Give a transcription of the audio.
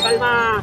可以嘛。